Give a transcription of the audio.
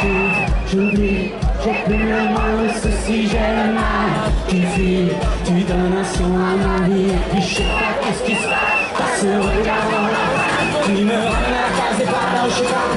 fuis, j'oublie, j'ai plus le mot, ceci j'aime. Tu fuis, tu donnes un son à ma vie, puis je sais pas qu'est-ce qui se passe, par ce regard, tu me ramènes à la case et pardon, je sais pas.